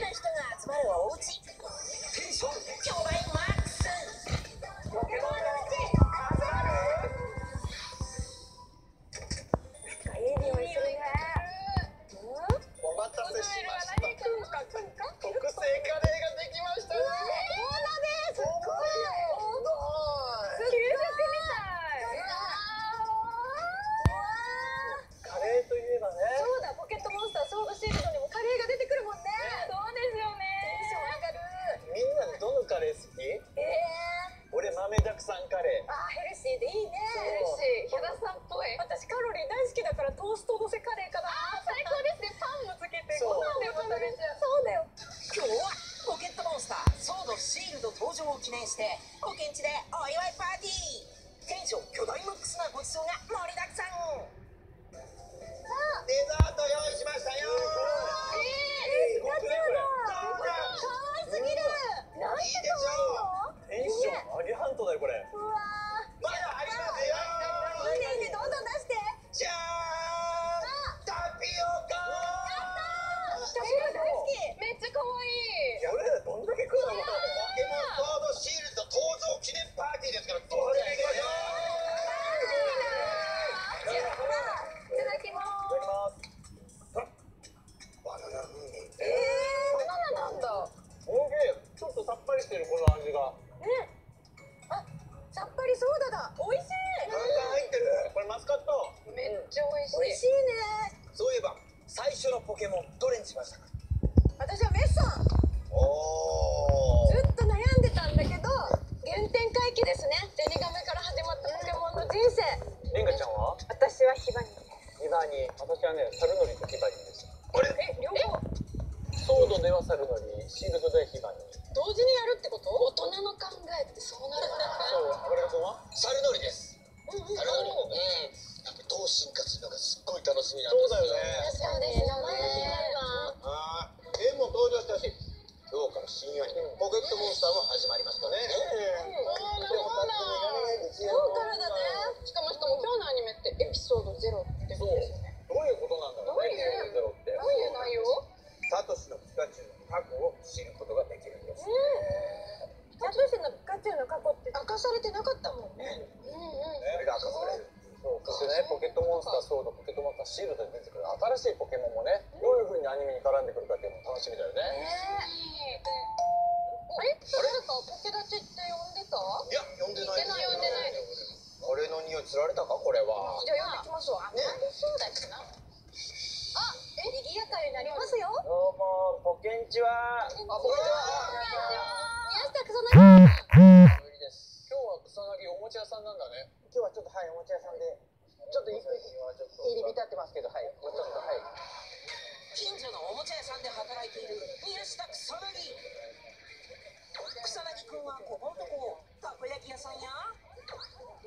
な人が集まるお家。テンション巨大して保健地でお祝いパーティー。テンション巨大マックスなごちそうが盛りだくさん。デザート用意しましたよ。えー、ガチャだ。そうだ可愛すぎる。なんていいでしょ可テンション上げハントだよこれ。うわ楽しみなんですよそうだよねそうですよねあー絵も登場したし今日から新アニメポケットモンスターも始まりましたねうん。そうなんだ今日からだねしかもしかも今日のアニメってエピソードゼロってことですよねどういうことなんだろうねどういうゼロってどういう内容サトシのピカチュウの過去を知ることができるんですサトシのピカチュウの過去って明かされてなかったもんねうんうんそれが明かされるそうそしてねポケットモンスターソードシールドで出てくる新しいポケモンもねどういう風にアニメに絡んでくるかっていうのも楽しみだよね。あれ？誰かポケダチって呼んでた？いや呼んでない呼んでない呼んでない。これの匂いつられたか？これは。じゃあ呼んできますわ。ね。そうだしな。あえ？賑やかになりますよ。どうもポケンチは。あこんにちは。宮下草薙無理です。今日は草薙おもちゃ屋さんなんだね。今日はちょっとはいおもちゃ屋さんで。ちょっと入り浸ってますけどはいもうちょっとはい近所のおもちゃ屋さんで働いている宮下草薙草薙くんはここのとこたこ焼き屋さんや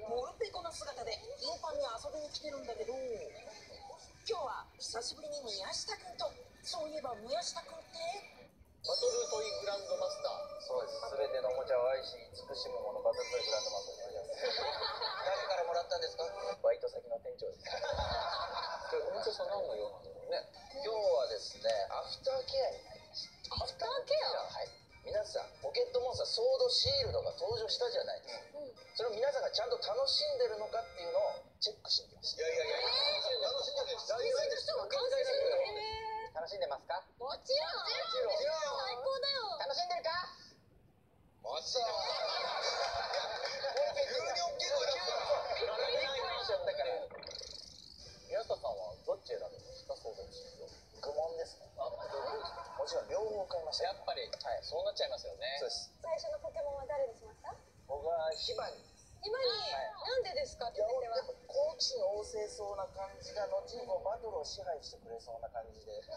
モルペコの姿で頻繁に遊びに来てるんだけど今日は久しぶりに宮下くんとそういえば宮下くんってバトルトイグランドマスター。そうです。全てのおもちゃを愛し慈しむ者バトルトイグランドマスターになります誰からもらったんですか？バイト先の店長です。おもちゃ屋さん何のようなんだろうね今日はですねアフターケアにアフターケア？はい。皆さんポケットモンスターソードシールドが登場したじゃないですか、それを皆さんがちゃんと楽しんでるのかっていうのをチェックしに来ました。いやいやいや、楽しんでる大丈夫です人が感染してる楽しんでますか？もちろん。最高だよっちゃいますよね。そうです。最初のポケモンは誰にしました？僕はヒバニ今になんでですか？ってや言ってはっぱ好奇心旺盛そうな感じが後にこうバトルを支配してくれそうな感じで。バ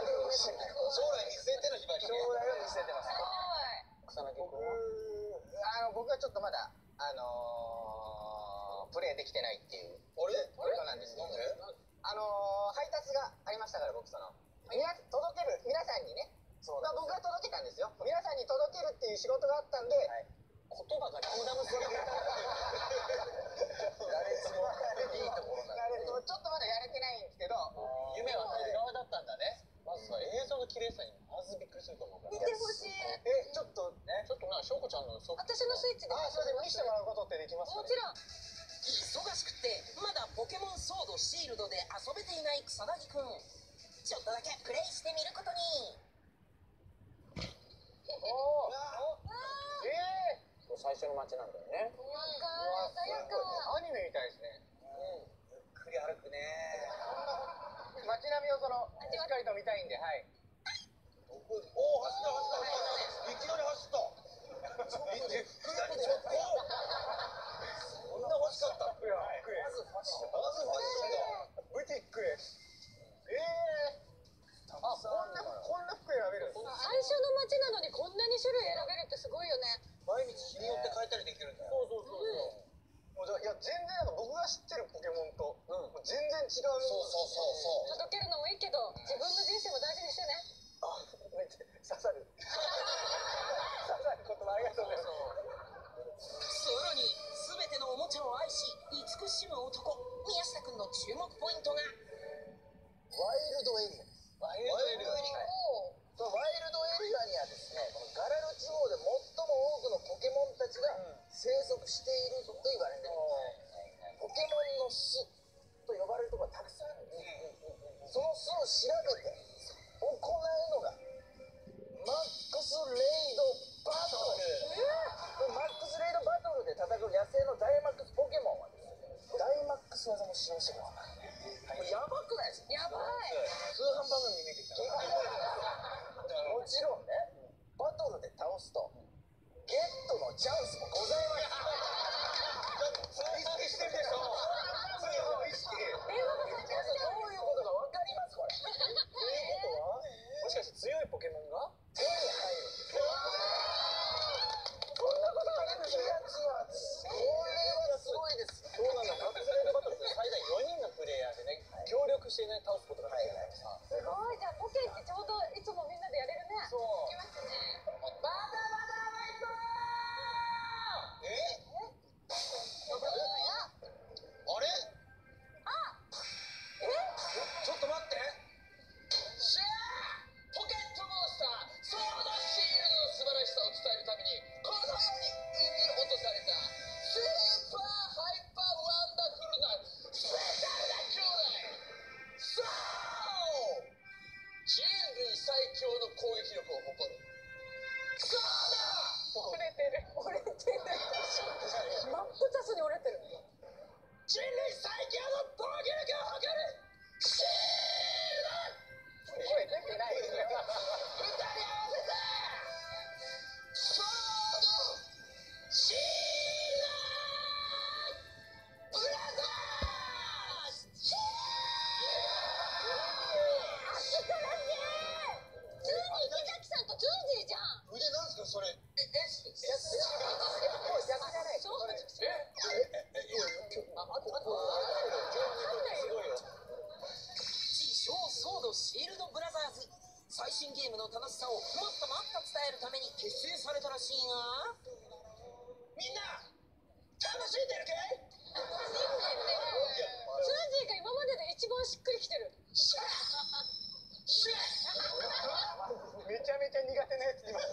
トル目線で将来見据えてのヒバニ将来を見据えてます。草薙僕君は？あの僕はちょっとまだあのー、プレイできてないっていうあれ？ことなんですけど。なんで？あのー、配達がありましたから僕その。みな届ける皆さんにねたんですよ。皆さんに届けるっていう仕事があったんで、はい、言葉が誰しもいいところなんでちょっとまだやれてないんですけど夢は与側だったんだねまずさ映像の綺麗さにまずびっくりすると思うから。見てほしい。えちょっとね。ちょっとなしょうこちゃんの私のスイッチで。あすいませ見せてもらうことってできますか、ね、もちろん。忙しくてまだポケモンソードシールドで遊べていない草薙くん。ちょっとだけプレイしてみることに。最初の街なんだよね。アニメみたいですね。ゆっくり歩くね。街並みをそのしっかりと見たいんで、はい。違うそうそうそうそう。届けるのもいいけど自分の人生も大事にしてね。あめっちゃ刺さる。刺さる言葉ありがとうございますさらに全てのおもちゃを愛し慈しむ男宮下君の注目ポイントが。休息最新ゲームの楽しさをもっともっと伝えるために結成されたらしいがみんな楽しんでるかい？楽しんでるね。スラジーが今までで一番しっくりきてる。シッシッ。めちゃめちゃ苦手なやついます。